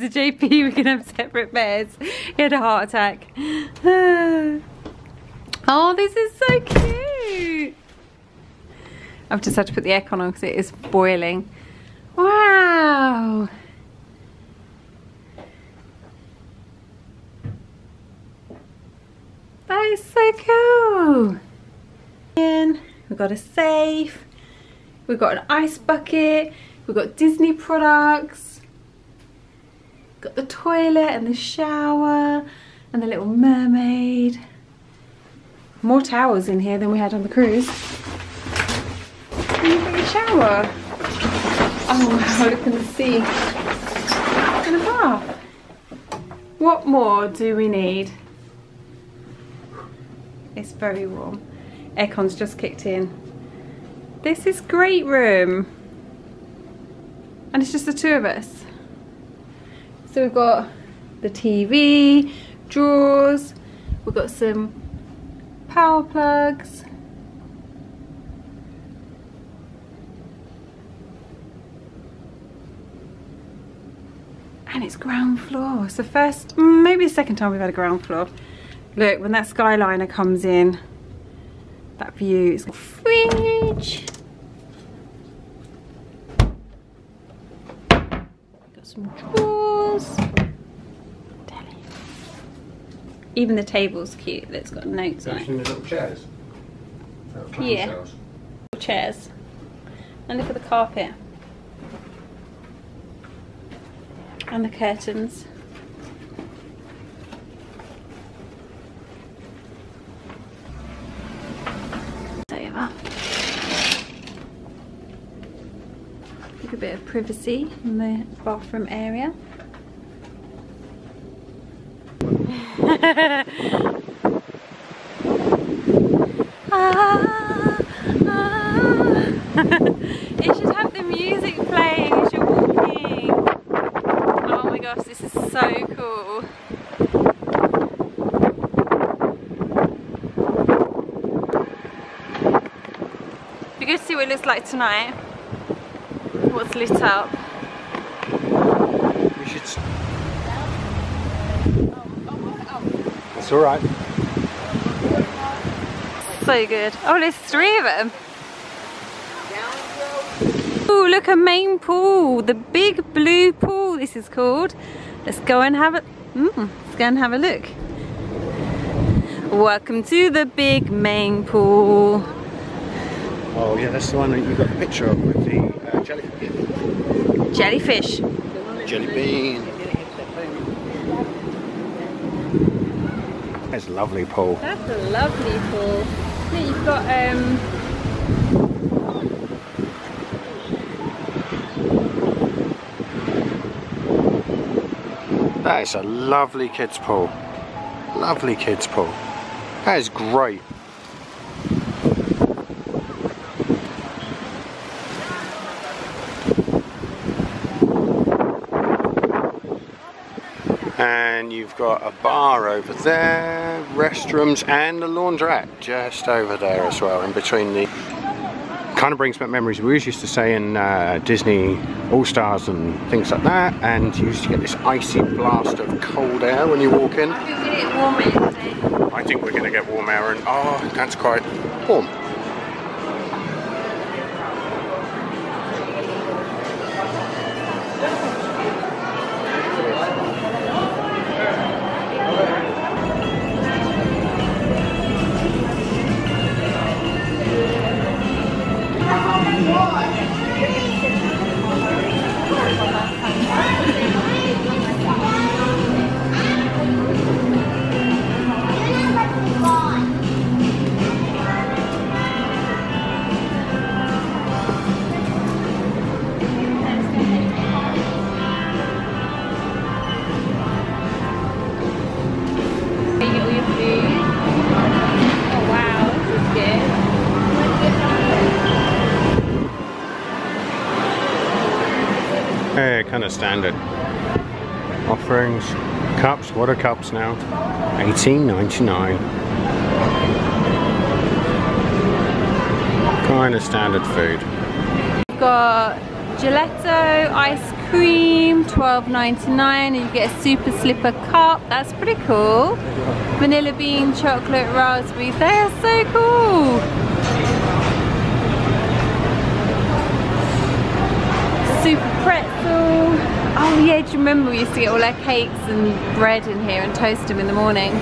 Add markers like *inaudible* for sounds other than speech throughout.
to JP we can have separate beds. He had a heart attack. *sighs* Oh, this is so cute. I've just had to put the aircon on because it is boiling. Wow. That is so cool. And we've got a safe. We've got an ice bucket. We've got Disney products. Got the toilet and the shower and the little mermaid. More towels in here than we had on the cruise. And you've got your shower. Oh wow, look at the sea. And a bath. What more do we need? It's very warm. Aircon's just kicked in. This is great room. And it's just the two of us. So we've got the TV, drawers, we've got some power plugs. And it's ground floor. It's the first, maybe the second time we've had a ground floor. Look, when that Skyliner comes in, that view is fridge. Got some drawers. Telly. Even the table's cute. It's got notes on it. the little chairs? Yeah. Chairs. And look at the carpet. And the curtains. A bit of privacy in the bathroom area. Ah, ah. *laughs* it should have the music playing as you're walking. Oh my gosh, this is so cool. Be good to see what it looks like tonight. What's lit up. We should. It's alright. So good. Oh, there's three of them. Oh, look, a main pool. The big blue pool, this is called. Let's go and have a, mm, let's go and have a look. Welcome to the big main pool. Oh yeah, that's the one that you got the picture of with the uh, jellyfish. Jellyfish. Jelly bean. That's a lovely pool. That's a lovely pool. You've got um That is a lovely kids pool. Lovely kids pool. That is great. And you've got a bar over there, restrooms and a laundrette just over there as well in between the kind of brings back memories we always used to say in uh, Disney All-Stars and things like that and you used to get this icy blast of cold air when you walk in. I think we get warmer today. I think we're going to get warm air and oh that's quite warm. Kind of standard. Offerings, cups, what are cups now? 18.99. Kind of standard food. We've got gelato, ice cream, $12.99 and you get a super slipper cup. That's pretty cool. Vanilla bean, chocolate, raspberry. They're so cool. Super pretzel. Oh yeah, do you remember we used to get all our cakes and bread in here and toast them in the morning?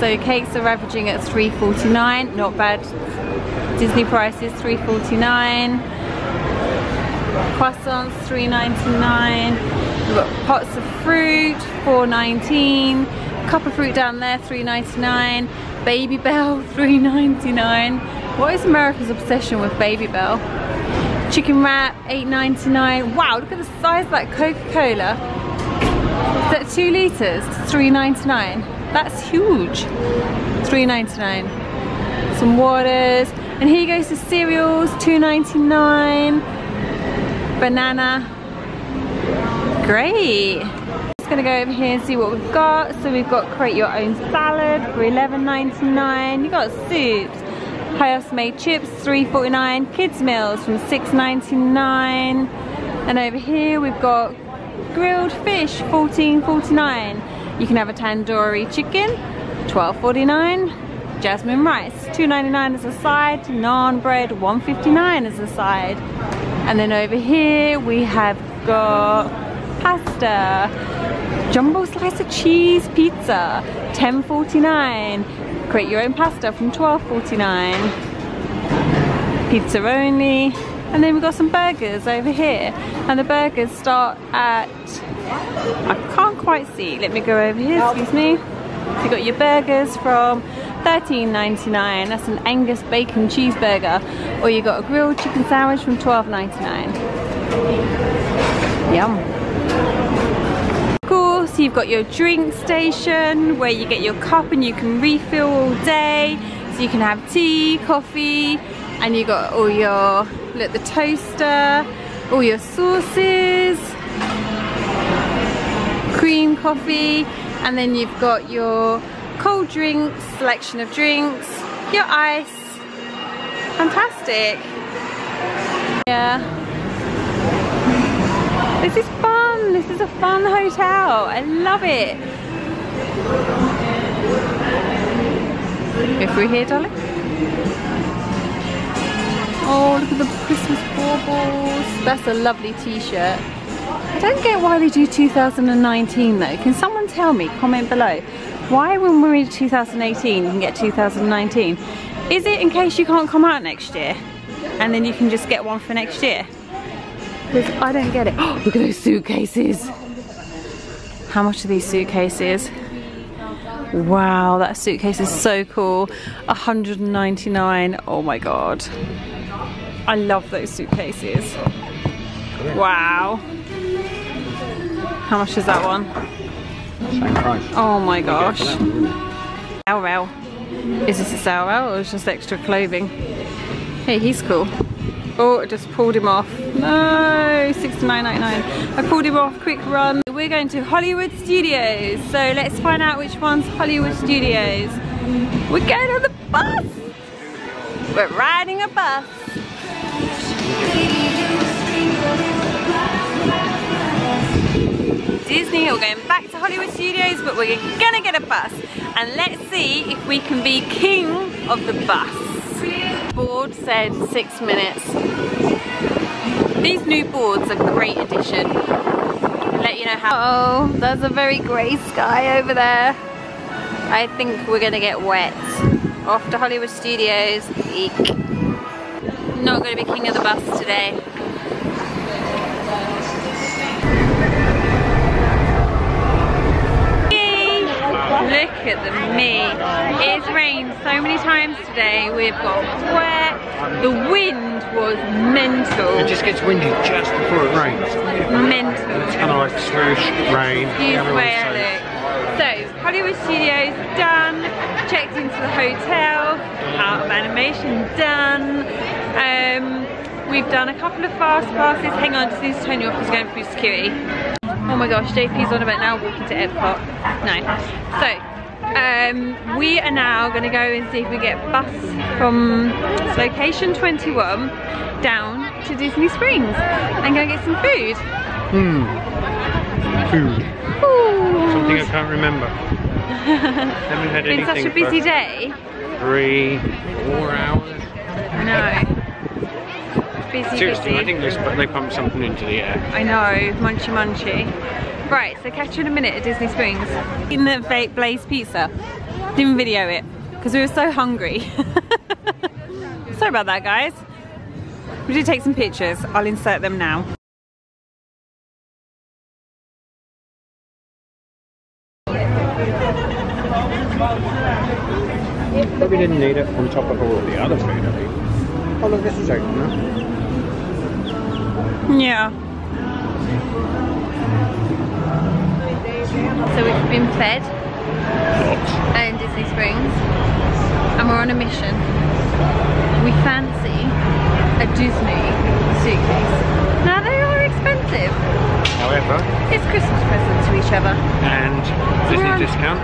So cakes are averaging at $3.49, not bad. Disney prices $3.49. Croissants $3.99. We've got pots of fruit $4.19. Cup of fruit down there 3.99. Babybel *laughs* 3.99. What is America's obsession with Babybel? Chicken wrap $8.99. Wow, look at the size of that Coca-Cola. Is that two litres? It's $3.99. That's huge. $3.99. Some waters. And here goes the cereals, $2.99. Banana. Great. Just gonna go over here and see what we've got. So we've got create your own salad for $11.99. You got soups. House made chips, $3.49. Kids meals from $6.99. And over here we've got grilled fish, $14.49. You can have a tandoori chicken, $12.49. Jasmine rice, $2.99 as a side. Naan bread, $1.59 as a side. And then over here we have got pasta. Jumbo slice of cheese pizza, $10.49. Create your own pasta from $12.49. Pizza only. And then we've got some burgers over here. And the burgers start at, I can't quite see. Let me go over here, excuse me. You've got your burgers from $13.99. That's an Angus bacon cheeseburger. Or you got a grilled chicken sandwich from $12.99. Yum. Course, you've got your drink station where you get your cup and you can refill all day. So you can have tea, coffee, and you've got all your, look, the toaster, all your sauces, cream coffee, and then you've got your cold drinks, selection of drinks, your ice. Fantastic. Yeah. This is fun. This is a fun hotel. I love it. Go through here, darling. Oh, look at the Christmas baubles. That's a lovely t-shirt. I don't get why they do 2019 though. Can someone tell me, comment below, why when we're in 2018 you can get 2019? Is it in case you can't come out next year? And then you can just get one for next year? Because I don't get it. Oh, *gasps* look at those suitcases. How much are these suitcases? Wow, that suitcase is so cool. 199. Oh my god. I love those suitcases. Wow. How much is that one? Same price. Oh my gosh. Sourel. Is this a Sourel or is just extra clothing? Hey, he's cool. Oh, I just pulled him off. No, $69.99. I pulled him off, quick run. We're going to Hollywood Studios. So let's find out which one's Hollywood Studios. We're going on the bus. We're riding a bus. Disney, we're going back to Hollywood Studios, but we're gonna get a bus. And let's see if we can be king of the bus. Board said six minutes. These new boards are a great addition. Let you know how. Oh, there's a very grey sky over there. I think we're gonna get wet. Off to Hollywood Studios. Eek. Not gonna be king of the bus today. Look at the me. It's rained so many times today. We've got wet. The wind was mental. It just gets windy just before it rains. Mental. It's kind of like swoosh, rain, Excuse the way I everyone's safe. look. So, Hollywood Studios done. Checked into the hotel. Art of animation done. Um, we've done a couple of fast passes. Hang on, just need to turn you off. He's going through security. Oh my gosh, JP's on about now walking to Epcot. No. So, um, we are now going to go and see if we get bus from location 21 down to Disney Springs and go get some food. Hmm. Food. Ooh. Something I can't remember. *laughs* Haven't had Been anything such a busy day. three, four hours. Know. Busy, Seriously, busy. I think they, they pumped something into the air. I know, munchy munchy. Right, so catch you in a minute at Disney Springs. In the fake Blaze Pizza. Didn't video it because we were so hungry. *laughs* Sorry about that, guys. We did take some pictures. I'll insert them now. Probably didn't need it on top of all the other food I eat. Oh look, this is open now. Yeah. So we've been fed Lots. in Disney Springs and we're on a mission. We fancy a Disney suitcase. Now they are expensive. However, It's Christmas presents to each other. and Disney discount.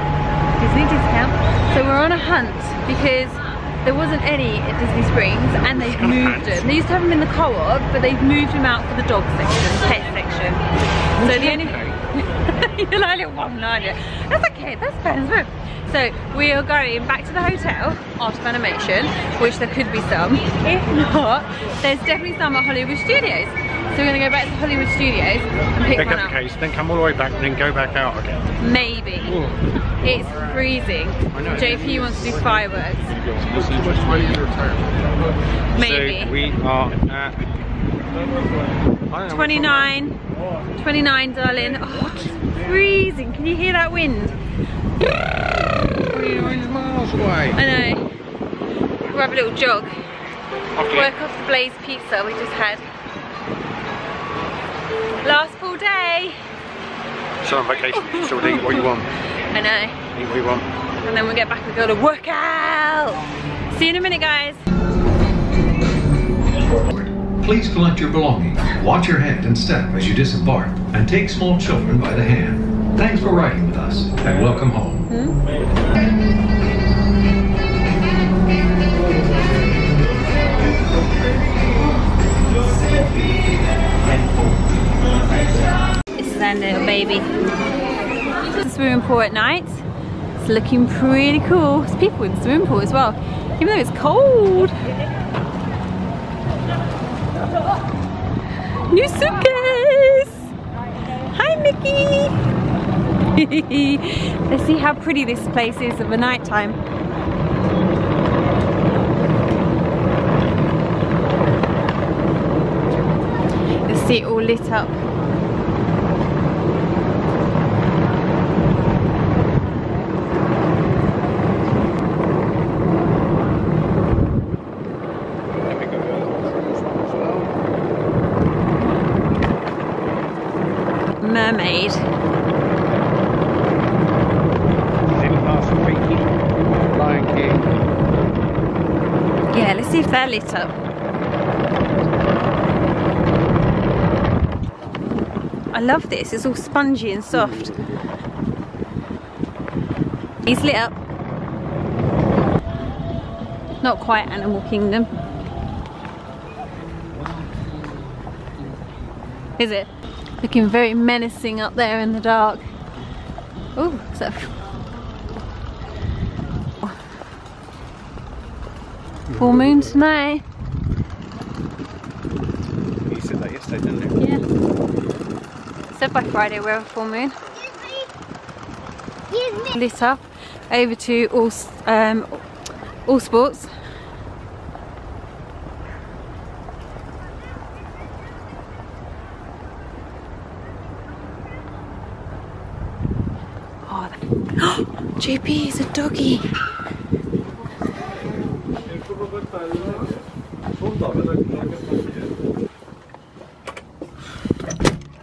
Disney discount. So we're on a hunt because there wasn't any at Disney Springs and they've moved them. They used to have them in the co-op, but they've moved them out for the dog section, pet section. So the only *laughs* you're like a little one, aren't you? That's okay, that's fine as well. So we are going back to the hotel, Art of Animation, which there could be some. If not, there's definitely some at Hollywood Studios. So we're gonna go back to Hollywood Studios and pick Pick one up up. the case, then come all the way back, and then go back out again. Maybe. Ooh. It's freezing. I know. JP wants to do fireworks. So Maybe. we are at I 29. 29, darling. Oh, it's freezing. Can you hear that wind? 29 miles away. I know. We'll have a little jog. Okay. Work off the Blaze pizza we just had. Last full day. So on vacation, you still eat what you want. *laughs* I know. Eat what you want. And then we'll get back and go to work out. See you in a minute, guys. Please collect your belongings, watch your hand and step as you disembark, and take small children by the hand. Thanks for riding with us, and welcome home. This is our little baby. It's a swimming pool at night. It's looking pretty cool. There's people in the swimming pool as well, even though it's cold. New suitcase! Hi Mickey! *laughs* Let's see how pretty this place is at the night time. See it all lit up. Let me go to the cruise one as well. Mermaid. Seen past Waikiki, Lion King. Yeah, let's see if they're lit up. I love this, it's all spongy and soft. He's lit up. Not quite Animal Kingdom. Is it? Looking very menacing up there in the dark. Oh, is that full moon tonight? You said that yesterday, didn't you? Yeah. Said by Friday we're a full moon. Lit up over to all um, all sports. JP is a doggy.